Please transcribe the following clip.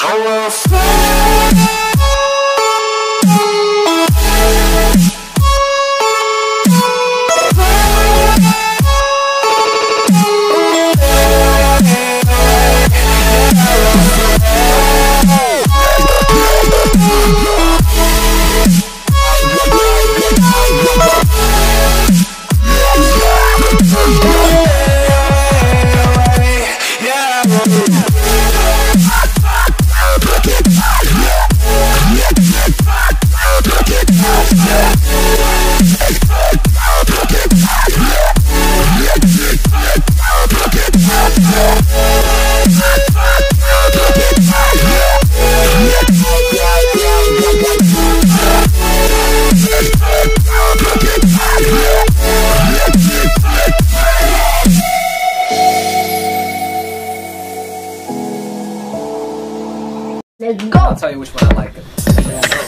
I will fly Let's go! I'll tell you which one I like.